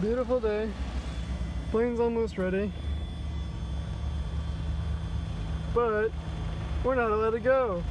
Beautiful day. Plane's almost ready. But we're not allowed to go.